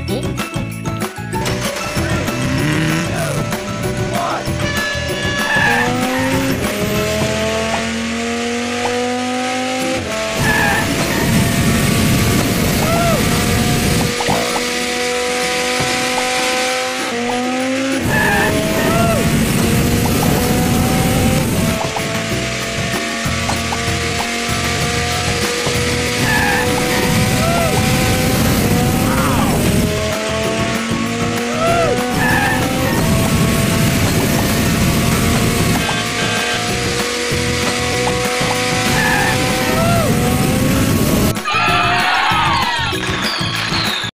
て